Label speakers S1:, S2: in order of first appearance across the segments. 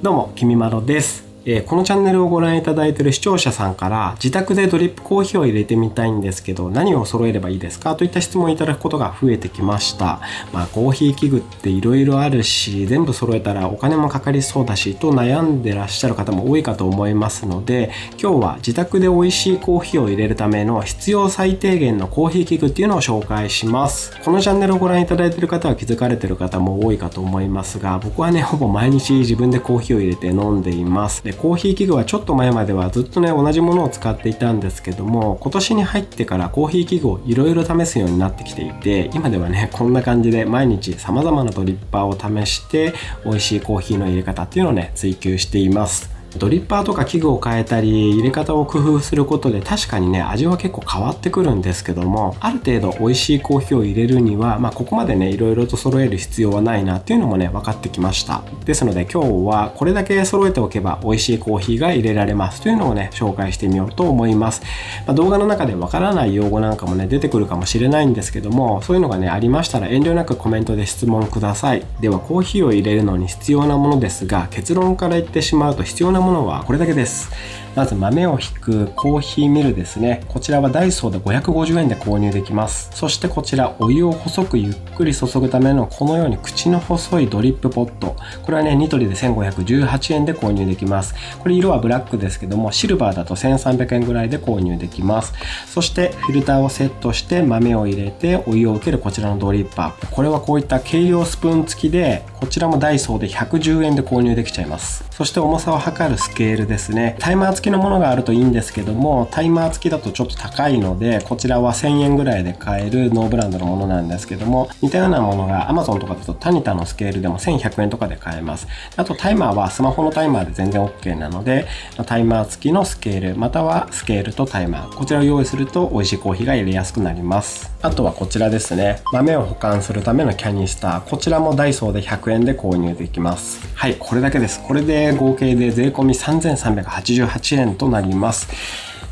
S1: どうも、きみまろです。えーこのチャンネルをご覧いただいている視聴者さんから自宅でドリップコーヒーを入れてみたいんですけど何を揃えればいいですか？といった質問をいただくことが増えてきました。まあコーヒー器具って色々あるし全部揃えたらお金もかかりそうだしと悩んでらっしゃる方も多いかと思いますので今日は自宅で美味しいコーヒーを入れるための必要最低限のコーヒー器具っていうのを紹介します。このチャンネルをご覧いただいている方は気づかれている方も多いかと思いますが僕はねほぼ毎日自分でコーヒーを入れて飲んでいます。でコーヒー器具はちょっと前まではずっとね同じものを使っていたんですけども今年に入ってからコーヒー器具をいろいろ試すようになってきていて今ではねこんな感じで毎日様々なドリッパーを試して美味しいコーヒーの入れ方っていうのをね追求しています。ドリッパーとか器具を変えたり入れ方を工夫することで確かにね味は結構変わってくるんですけどもある程度美味しいコーヒーを入れるにはまあここまでねいろいろと揃える必要はないなっていうのもね分かってきました。ですので今日はこれだけ揃えておけば美味しいコーヒーが入れられます。というのをね紹介してみようと思います、まあ動画の中でわからない用語なんかもね出てくるかもしれないんですけどもそういうのがねありましたら遠慮なくコメントで質問ください。ではコーヒーを入れるのに必要なものですが結論から言ってしまうと必要なものものはこれだけです。まず豆をひくコーヒーミルですね。こちらはダイソーで550円で購入できます。そしてこちらお湯を細くゆっくり注ぐためのこのように口の細いドリップポット。これはねニトリで1518円で購入できます。これ色はブラックですけどもシルバーだと1300円ぐらいで購入できます。そしてフィルターをセットして豆を入れてお湯を受けるこちらのドリッパー。これはこういった計量スプーン付きでこちらもダイソーで110円で購入できちゃいます。そして重さを測るスケールですね。タイマー付きのものがあるといいんですけどもタイマー付きだとちょっと高いのでこちらは1000円ぐらいで買えるノーブランドのものなんですけども似たようなものが Amazon とかだとタニタのスケールでも1100円とかで買えます。あとタイマーはスマホのタイマーで全然 OK なのでタイマー付きのスケールまたはスケールとタイマー。こちらを用意すると美味しいコーヒーが入れやすくなります。あとはこちらですね。豆を保管するためのキャニスター。こちらもダイソーで100円で購入できます。はいこれだけです。これで合計で税込338み3388円となります。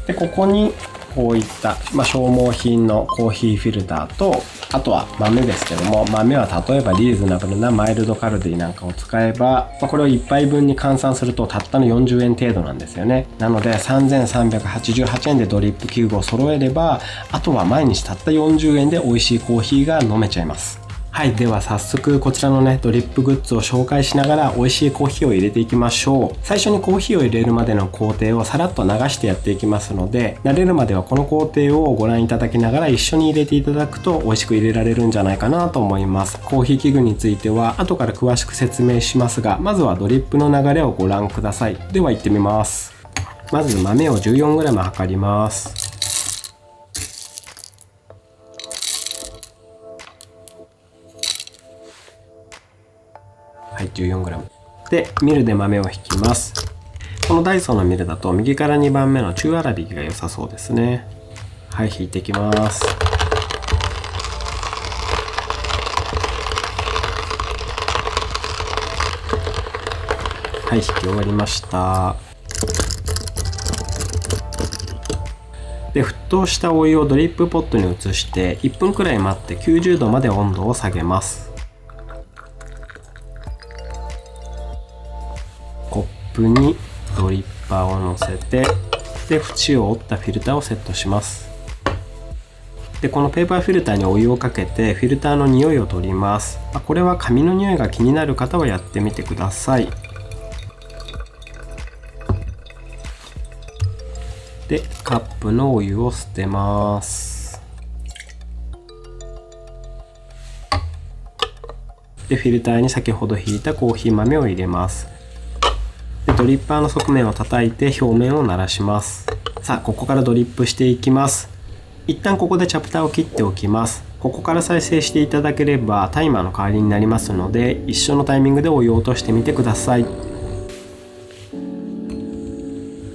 S1: でここにこういった、まあ、消耗品のコーヒーフィルターとあとは豆ですけども豆は例えばリーズナブルなマイルドカルディなんかを使えば、まあ、これを1杯分に換算するとたったの40円程度なんですよね。なので3388円でドリップ器具を揃えればあとは毎日たった40円で美味しいコーヒーが飲めちゃいます。はいでは早速こちらのねドリップグッズを紹介しながら美味しいコーヒーを入れていきましょう。最初にコーヒーを入れるまでの工程をさらっと流してやっていきますので慣れるまではこの工程をご覧いただきながら一緒に入れていただくと美味しく入れられるんじゃないかなと思います。コーヒー器具については後から詳しく説明しますがまずはドリップの流れをご覧ください。では行ってみます。まず豆を 14g 測ります。はい 14g でミルで豆を引きます。このダイソーのミルだと右から2番目の中粗挽きが良さそうですね。はい引いていきます。はい引き終わりました。で沸騰したお湯をドリップポットに移して1分くらい待って90度まで温度を下げます。プにドリッパーを乗せてで縁を折ったフィルターをセットします。でこのペーパーフィルターにお湯をかけてフィルターの匂いを取ります。これは紙の匂いが気になる方はやってみてください。でカップのお湯を捨てます。でフィルターに先ほど引いたコーヒー豆を入れます。ドリッパーの側面を叩いて表面を鳴らします。さあここからドリップしていきます。一旦ここでチャプターを切っておきます。ここから再生していただければタイマーの代わりになりますので一緒のタイミングでお湯を落としてみてください。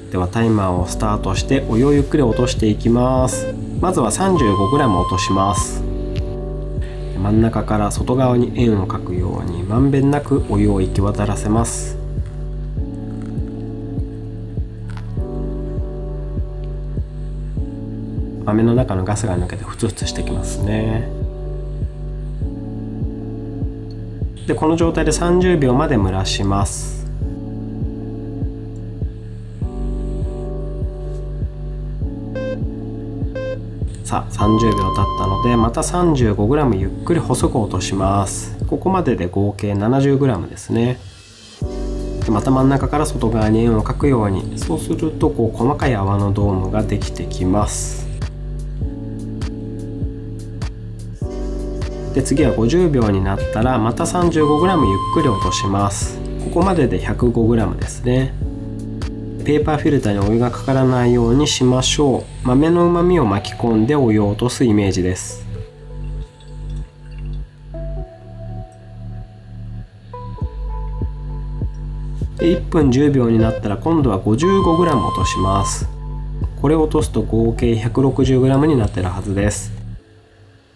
S1: ではタイマーをスタートしてお湯をゆっくり落としていきます。まずは 35g 落とします。真ん中から外側に円を描くようにまんべんなくお湯を行き渡らせます。豆の中のガスが抜けてふつふつしてきますね。でこの状態で30秒まで蒸らします。さあ30秒経ったのでまた 35g ゆっくり細く落とします。ここまでで合計 70g ですね。でまた真ん中から外側に円を描くように。そうするとこう細かい泡のドームができてきます。で次は50秒になったらまた 35g ゆっくり落とします。ここまでで 105g ですね。ペーパーフィルターにお湯がかからないようにしましょう。豆のうまみを巻き込んでお湯を落とすイメージです。で1分10秒になったら今度は 55g 落とします。これを落とすと合計 160g になってるはずです。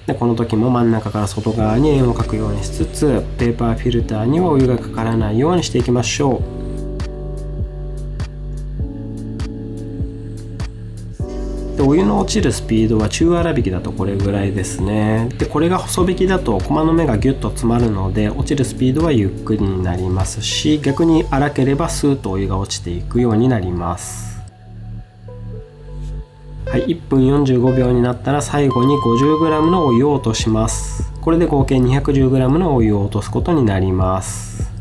S1: でこの時も真ん中から外側に円を描くようにしつつペーパーフィルターにはお湯がかからないようにしていきましょう。でお湯の落ちるスピードは中粗挽きだとこれぐらいですね。でこれが細引きだと駒の目がギュッと詰まるので落ちるスピードはゆっくりになりますし逆に粗ければスーッとお湯が落ちていくようになります。はい1分45秒になったら最後に 50g のお湯を落とします。これで合計 210g のお湯を落とすことになります。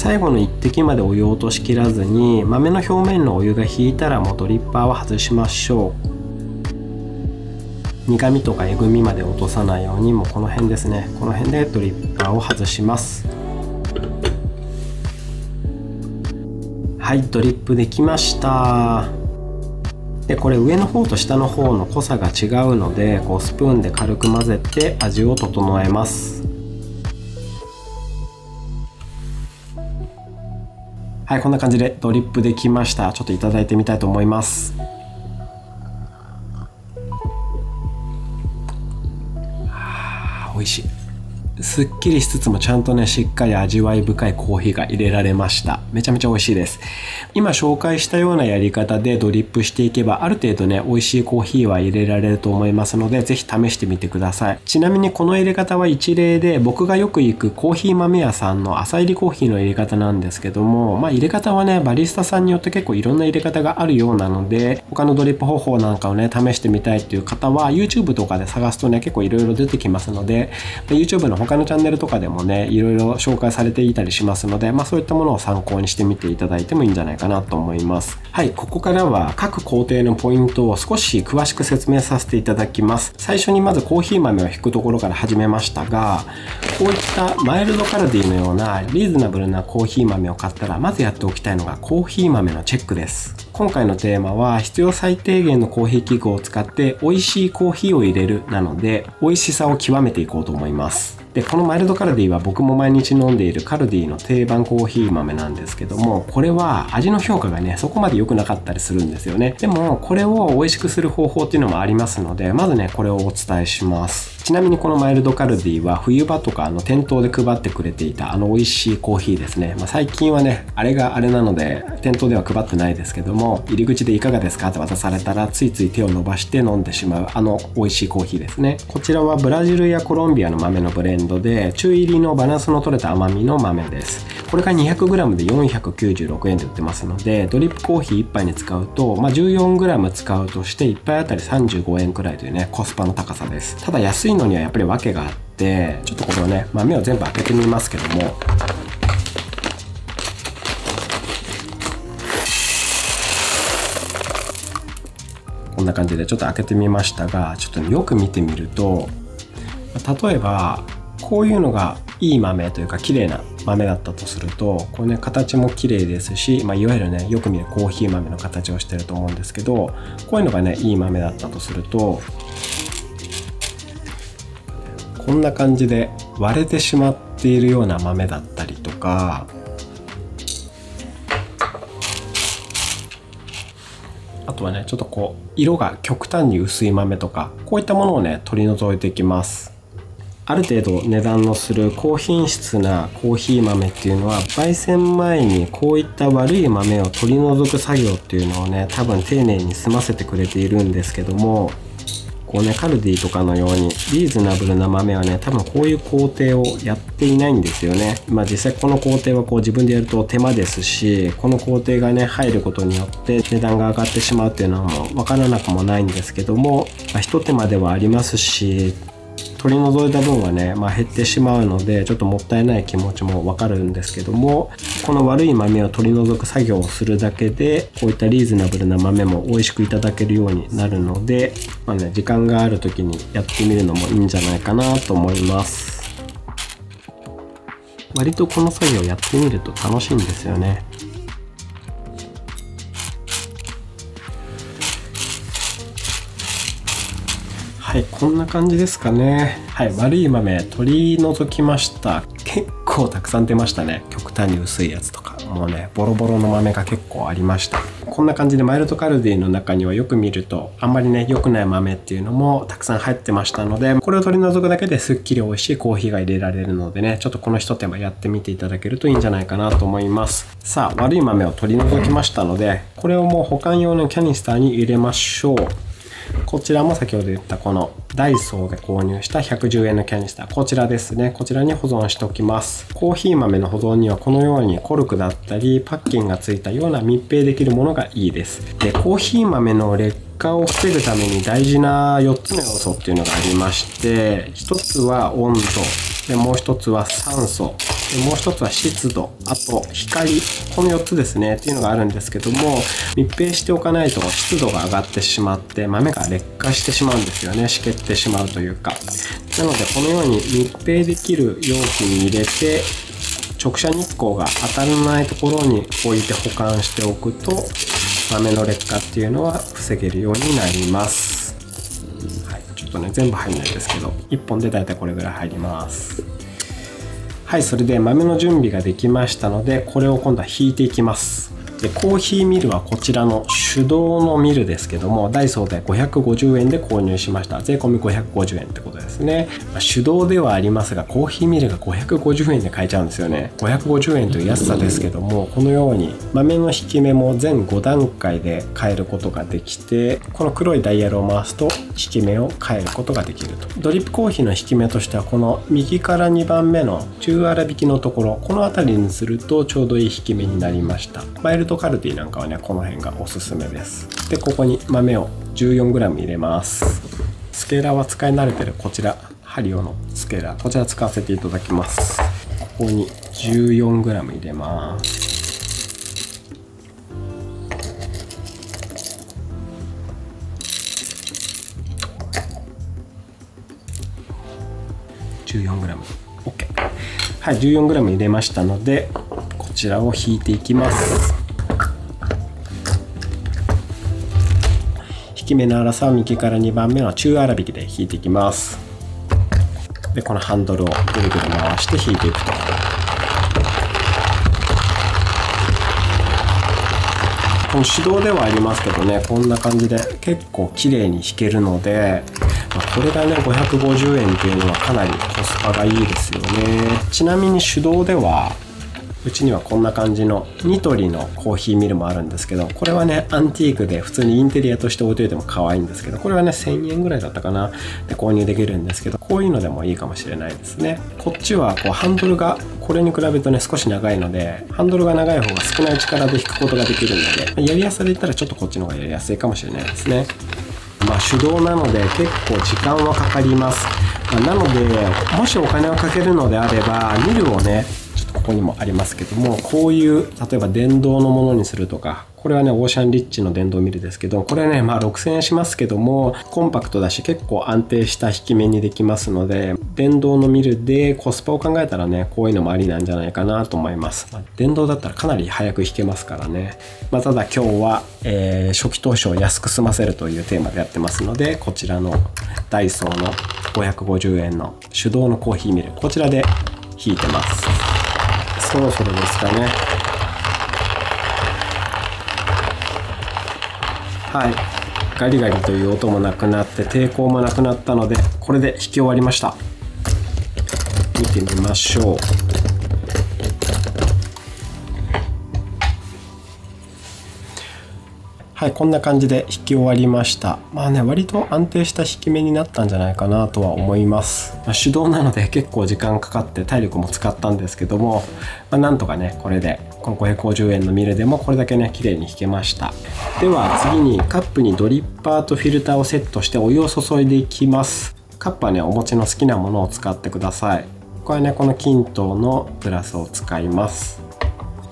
S1: 最後の1滴までお湯を落としきらずに豆の表面のお湯が引いたらもうドリッパーは外しましょう。苦味とかえぐみまで落とさないようにもうこの辺ですね。この辺でドリッパーを外します。はいドリップできました。でこれ上の方と下の方の濃さが違うのでこうスプーンで軽く混ぜて味を整えます。はいこんな感じでドリップできました。ちょっといただいてみたいと思います。すっきりしつつもちゃんとねしっかり味わい深いコーヒーが入れられました。めちゃめちゃ美味しいです。今紹介したようなやり方でドリップしていけばある程度ね美味しいコーヒーは入れられると思いますのでぜひ試してみてください。ちなみにこの入れ方は一例で僕がよく行くコーヒー豆屋さんの朝入りコーヒーの入れ方なんですけどもまあ入れ方はねバリスタさんによって結構いろんな入れ方があるようなので他のドリップ方法なんかをね試してみたいっていう方は YouTube とかで探すとね結構いろいろ出てきますので YouTube の他ののチャンネルとかでもねいろいろ紹介されていたりしますので、まあ、そういったものを参考にしてみていただいてもいいんじゃないかなと思います。はいここからは各工程のポイントを少し詳しく説明させていただきます。最初にまずコーヒー豆を引くところから始めましたがこういったマイルドカルディのようなリーズナブルなコーヒー豆を買ったらまずやっておきたいのがコーヒー豆のチェックです。今回のテーマは必要最低限のコーヒー器具を使って美味しいコーヒーを入れるなので美味しさを極めていこうと思います。でこのマイルドカルディは僕も毎日飲んでいるカルディの定番コーヒー豆なんですけどもこれは味の評価がねそこまで良くなかったりするんですよね。でもこれを美味しくする方法っていうのもありますのでまずねこれをお伝えします。ちなみにこのマイルドカルディは冬場とかあの店頭で配ってくれていたあの美味しいコーヒーですね、まあ、最近はねあれがあれなので店頭では配ってないですけども入り口でいかがですか？って渡されたらついつい手を伸ばして飲んでしまうあの美味しいコーヒーですね。こちらはブラジルやコロンビアの豆のブレンドで中入りのバランスの取れた甘みの豆です。これが 200g で496円で売ってますのでドリップコーヒー1杯に使うと、まあ、14g 使うとして1杯あたり35円くらいというねコスパの高さです。ただ安いのにはやっぱり訳があってちょっとこれをね豆を全部開けてみますけども。こんな感じでちょっと開けてみましたがちょっとよく見てみると例えばこういうのがいい豆というか綺麗な豆だったとするとこれね形も綺麗ですし、まあ、いわゆるねよく見るコーヒー豆の形をしてると思うんですけどこういうのがねいい豆だったとするとこんな感じで割れてしまっているような豆だったりとか。あとはねちょっとこう色が極端に薄い豆とかこういったものをね取り除いていきます。ある程度値段のする高品質なコーヒー豆っていうのは焙煎前にこういった悪い豆を取り除く作業っていうのをね多分丁寧に済ませてくれているんですけどもこうねカルディとかのようにリーズナブルな豆はね多分こういう工程をやっていないんですよね。まあ実際この工程はこう自分でやると手間ですしこの工程がね入ることによって値段が上がってしまうっていうのはもう分からなくもないんですけども、まあ、一手間ではありますし取り除いた分はね、まあ、減ってしまうのでちょっともったいない気持ちもわかるんですけどもこの悪い豆を取り除く作業をするだけでこういったリーズナブルな豆も美味しくいただけるようになるので、まあね、時間がある時にやってみるのもいいんじゃないかなと思います。割とこの作業やってみると楽しいんですよね。はい。こんな感じですかね。はい。悪い豆取り除きました。結構たくさん出ましたね。極端に薄いやつとか。もうねボロボロの豆が結構ありました。こんな感じでマイルドカルディの中にはよく見るとあんまりね良くない豆っていうのもたくさん入ってましたのでこれを取り除くだけですっきり美味しいコーヒーが入れられるのでねちょっとこの一手間やってみていただけるといいんじゃないかなと思います。さあ悪い豆を取り除きましたのでこれをもう保管用のキャニスターに入れましょうこちらも先ほど言ったこのダイソーで購入した110円のキャニスター。こちらですね。こちらに保存しておきます。コーヒー豆の保存にはこのようにコルクだったりパッキンがついたような密閉できるものがいいです。でコーヒー豆の劣化を防ぐために大事な4つの要素っていうのがありまして1つは温度。でもう1つは酸素。でもう一つは湿度あと光。この4つですねっていうのがあるんですけども密閉しておかないと湿度が上がってしまって豆が劣化してしまうんですよね。しけってしまうというか。なのでこのように密閉できる容器に入れて直射日光が当たらないところに置いて保管しておくと豆の劣化っていうのは防げるようになります、はい、ちょっとね全部入んないですけど1本でだいたいこれぐらい入ります。はいそれで豆の準備ができましたのでこれを今度は引いていきます。でコーヒーミルはこちらの手動のミルですけどもダイソーで550円で購入しました。税込み550円ってことですね、まあ、手動ではありますがコーヒーミルが550円で買えちゃうんですよね。550円という安さですけどもこのように豆の引き目も全5段階で変えることができてこの黒いダイヤルを回すと引き目を変えることができると。ドリップコーヒーの引き目としてはこの右から2番目の中粗挽きのところこの辺りにするとちょうどいい引き目になりました。マイルドカルディなんかはねこの辺がおすすめです。でここに豆を 14g 入れます。スケーラーは使い慣れてるこちらハリオのスケーラー。こちら使わせていただきます。ここに 14g 入れます。1 4 g OK はい 14g 入れましたのでこちらを引いていきます。き目の粗さは右から2番目の中粗挽きで引いていきます。でこのハンドルをぐるぐる回して引いていくと。この手動ではありますけどねこんな感じで結構綺麗に弾けるので、これがね550円っていうのはかなりコスパがいいですよね。ちなみに手動ではうちにはこんな感じのニトリのコーヒーミルもあるんですけどこれはねアンティークで普通にインテリアとして置いといても可愛いんですけどこれはね1000円ぐらいだったかな。で購入できるんですけどこういうのでもいいかもしれないですね。こっちはこうハンドルがこれに比べるとね少し長いのでハンドルが長い方が少ない力で引くことができるのでやりやすさで言ったらちょっとこっちの方がやりやすいかもしれないですね。まあ、手動なので結構時間はかかります。ま、なので、もしお金をかけるのであれば、ミルをね、ここにもありますけども、こういう、例えば電動のものにするとか、これはね、オーシャンリッチの電動ミルですけど、これね、まあ6000円しますけども、コンパクトだし結構安定した引き目にできますので、電動のミルでコスパを考えたらね、こういうのもありなんじゃないかなと思います。まあ、電動だったらかなり早く引けますからね。まあ、ただ今日は、えー、初期投資を安く済ませるというテーマでやってますので、こちらのダイソーの550円の手動のコーヒーミル、こちらで引いてます。そろそろですかね。はい。ガリガリという音もなくなって抵抗もなくなったのでこれで引き終わりました。見てみましょう。はいこんな感じで引き終わりました。まあね割と安定した引き目になったんじゃないかなとは思います、まあ、手動なので結構時間かかって体力も使ったんですけども、まあ、なんとかねこれでこの550円のミルでもこれだけね綺麗に引けました。では次にカップにドリッパーとフィルターをセットしてお湯を注いでいきます。カップはねお持ちの好きなものを使ってください。これねこの均等のグラスを使います。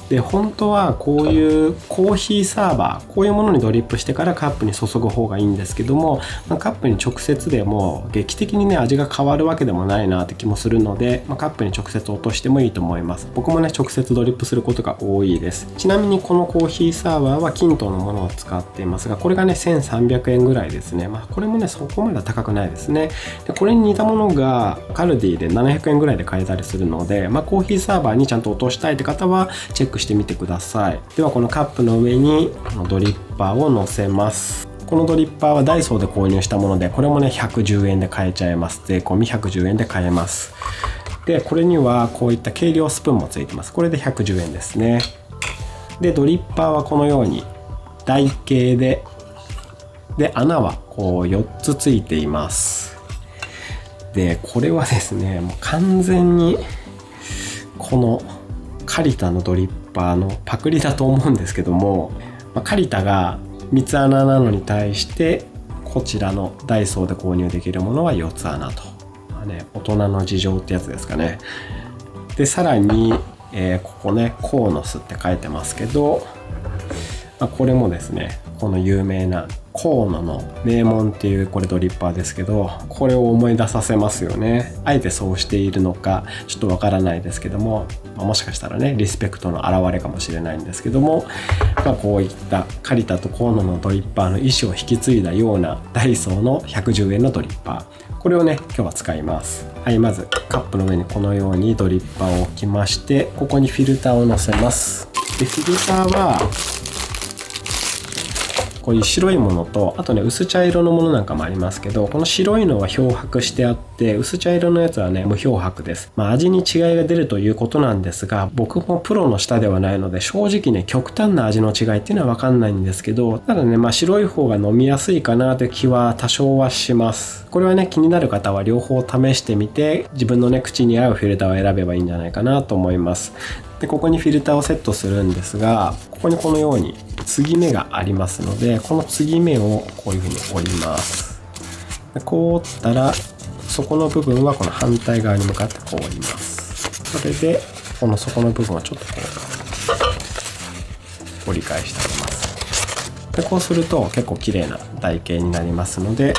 S1: で本当はこういうコーヒーサーバーこういうものにドリップしてからカップに注ぐ方がいいんですけども、まあ、カップに直接でも劇的にね味が変わるわけでもないなって気もするので、まあ、カップに直接落としてもいいと思います。僕もね直接ドリップすることが多いです。ちなみにこのコーヒーサーバーは均等のものを使っていますがこれがね1300円ぐらいですね。まあこれもねそこまで高くないですね。でこれに似たものがカルディで700円ぐらいで買えたりするので、まあ、コーヒーサーバーにちゃんと落としたいって方はチェックしてみてください。ではこのカップの上にこのドリッパーを乗せます。このドリッパーはダイソーで購入したものでこれもね110円で買えちゃいます。税込み110円で買えます。でこれにはこういった計量スプーンもついてます。これで110円ですね。でドリッパーはこのように台形でで穴はこう4つついています。でこれはですねもう完全にこのカリタのドリッパーのパクリだと思うんですけども、まあ、カリタが3つ穴なのに対してこちらのダイソーで購入できるものは4つ穴と、まあね、大人の事情ってやつですかね。でさらに、えー、ここねコーノスって書いてますけど、まあ、これもですねこの有名な河野の名門っていうこれドリッパーですけどこれを思い出させますよね。あえてそうしているのかちょっとわからないですけども、ま、もしかしたらねリスペクトの表れかもしれないんですけども、まあ、こういったカリタと河野のドリッパーの意思を引き継いだようなダイソーの110円のドリッパー。これをね今日は使います。はいまずカップの上にこのようにドリッパーを置きましてここにフィルターをのせます。でフィルターはこういう白いものとあとね薄茶色のものなんかもありますけどこの白いのは漂白してあって薄茶色のやつはね無漂白です。まあ味に違いが出るということなんですが僕もプロの下ではないので正直ね極端な味の違いっていうのは分かんないんですけどただねまあ白い方が飲みやすいかなという気は多少はします。これはね気になる方は両方試してみて自分のね口に合うフィルターを選べばいいんじゃないかなと思います。でここにフィルターをセットするんですがここにこのように継ぎ目がありますのでこの継ぎ目をこういうふうに折ります。でこう折ったらそこの部分はこの反対側に向かってこう折ります。それでこの底の部分をちょっとこう折り返してあげます。でこうすると結構綺麗な台形になりますので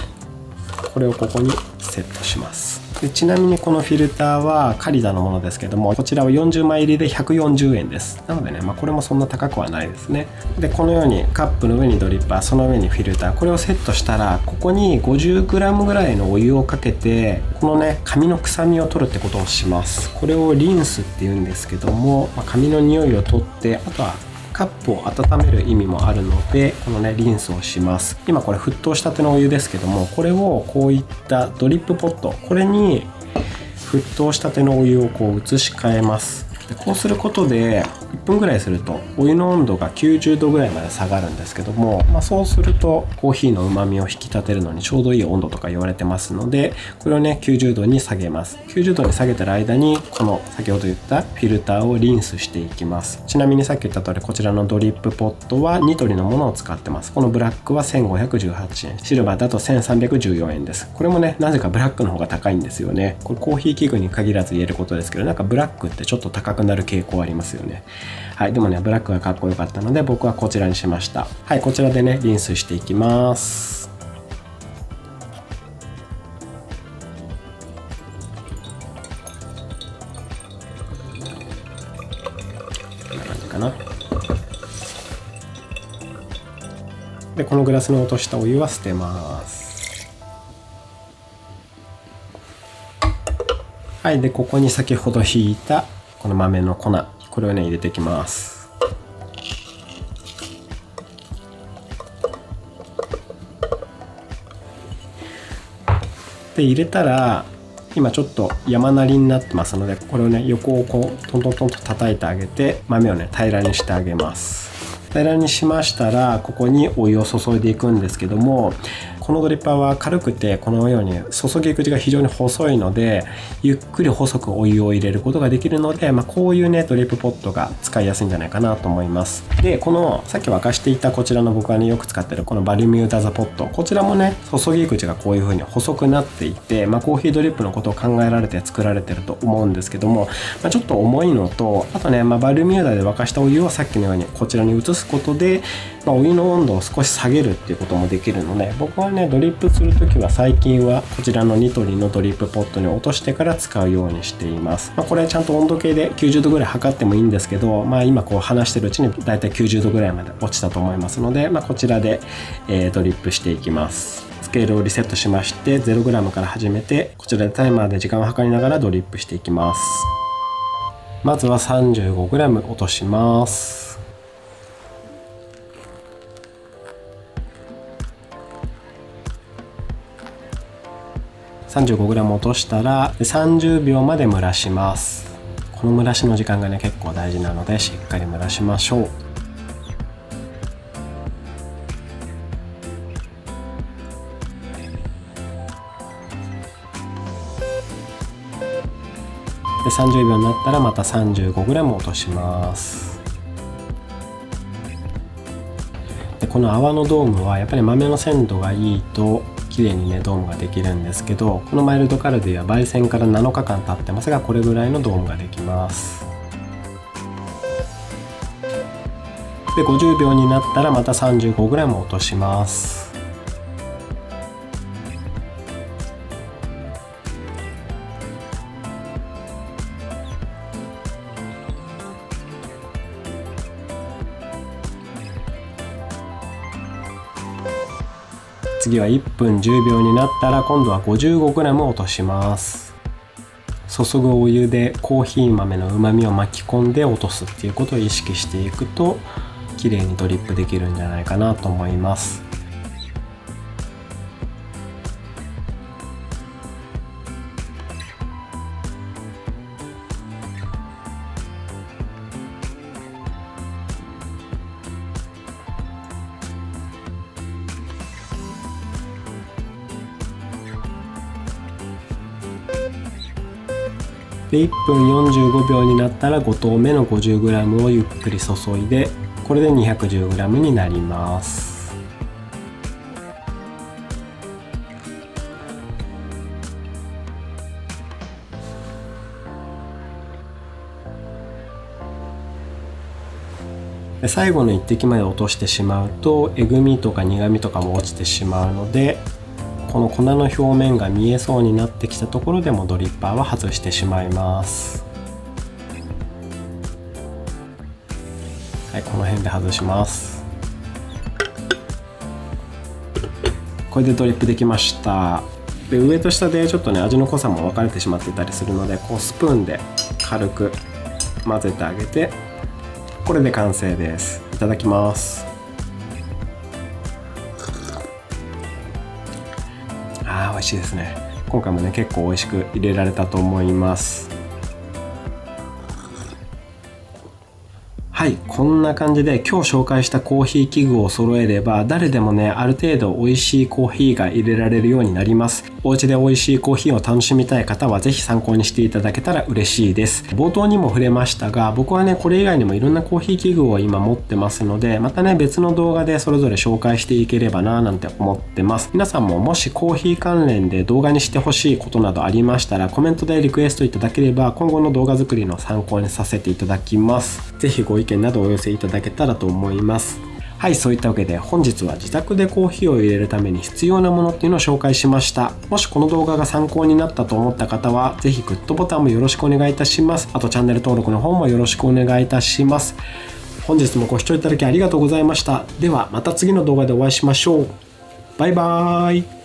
S1: これをここにセットします。でちなみにこのフィルターはカリダのものですけどもこちらは40枚入りで140円です。なのでね、まあ、これもそんな高くはないですね。でこのようにカップの上にドリッパーその上にフィルターこれをセットしたらここに 50g ぐらいのお湯をかけてこのね髪の臭みを取るってことをします。これをリンスっていうんですけども、まあ、髪の匂いを取ってあとはカップを温める意味もあるのでこのねリンスをします。今これ沸騰したてのお湯ですけどもこれをこういったドリップポットこれに沸騰したてのお湯をこう移し替えます。でこうすることで1分ぐらいするとお湯の温度が90度ぐらいまで下がるんですけども、まあ、そうするとコーヒーのうまみを引き立てるのにちょうどいい温度とか言われてますのでこれをね90度に下げます。90度に下げてる間にこの先ほど言ったフィルターをリンスしていきます。ちなみにさっき言った通りこちらのドリップポットはニトリのものを使ってます。このブラックは1518円。シルバーだと1314円です。これもねなぜかブラックの方が高いんですよね。これコーヒー器具に限らず言えることですけどなんかブラックってちょっと高くなる傾向ありますよね。はいでもねブラックがかっこよかったので僕はこちらにしました。はいこちらでねリンスしていきます。でこのグラスに落としたお湯は捨てます。はいでここに先ほど引いたこの豆の粉。これをね入れていきます。で入れたら今ちょっと山なりになってますのでこれをね横をこうトントントンと叩いてあげて豆をね平らにしてあげます。平らにしましたらここにお湯を注いでいくんですけどもこのドリッパーは軽くてこのように注ぎ口が非常に細いのでゆっくり細くお湯を入れることができるので、まあ、こういうねドリップポットが使いやすいんじゃないかなと思います。でこのさっき沸かしていたこちらの僕がねよく使ってるこのバルミューダザポット。こちらもね注ぎ口がこういう風に細くなっていて、まあ、コーヒードリップのことを考えられて作られてると思うんですけども、まあ、ちょっと重いのとあとね、まあ、バルミューダで沸かしたお湯をさっきのようにこちらに移すことで、ま、お湯の温度を少し下げるっていうこともできるので僕はねドリップする時は最近はこちらのニトリのドリップポットに落としてから使うようにしています、まあ、これちゃんと温度計で90度ぐらい測ってもいいんですけど、まあ、今こう話してるうちにだいたい90度ぐらいまで落ちたと思いますので、まあ、こちらで、えー、ドリップしていきます。スケールをリセットしまして 0g から始めてこちらでタイマーで時間を計りながらドリップしていきます。まずは 35g 落とします。35g 落としたら30秒まで蒸らします。この蒸らしの時間がね結構大事なのでしっかり蒸らしましょう。で30秒になったらまた 35g 落とします。でこの泡のドームはやっぱり豆の鮮度がいいと綺麗にねドームができるんですけどこのマイルドカルディは焙煎から7日間経ってますがこれぐらいのドームができます。で50秒になったらまた 35g 落とします。次は1分10秒になったら今度は 55g 落とします。注ぐお湯でコーヒー豆のうまみを巻き込んで落とすっていうことを意識していくと綺麗にドリップできるんじゃないかなと思います。で1分45秒になったら5投目の 50g をゆっくり注いでこれで 210g になります。最後の1滴まで落としてしまうとえぐみとか苦みとかも落ちてしまうのでこの粉の表面が見えそうになってきたところでもドリッパーは外してしまいます。はいこの辺で外します。これでドリップできました。で上と下でちょっとね味の濃さも分かれてしまっていたりするのでこうスプーンで軽く混ぜてあげてこれで完成です。いただきます。美味しいですね。今回もね結構美味しく入れられたと思います。はいこんな感じで今日紹介したコーヒー器具を揃えれば誰でもねある程度美味しいコーヒーが入れられるようになります。お家で美味しいコーヒーを楽しみたい方はぜひ参考にしていただけたら嬉しいです。冒頭にも触れましたが僕はねこれ以外にもいろんなコーヒー器具を今持ってますのでまたね別の動画でそれぞれ紹介していければななんて思ってます。皆さんももしコーヒー関連で動画にしてほしいことなどありましたらコメントでリクエストいただければ今後の動画作りの参考にさせていただきます。ぜひご意見などお寄せいただけたらと思います。はいそういったわけで本日は自宅でコーヒーを入れるために必要なものっていうのを紹介しました。もしこの動画が参考になったと思った方はぜひグッドボタンもよろしくお願いいたします。あとチャンネル登録の方もよろしくお願いいたします。本日もご視聴いただきありがとうございました。ではまた次の動画でお会いしましょう。バイバーイ。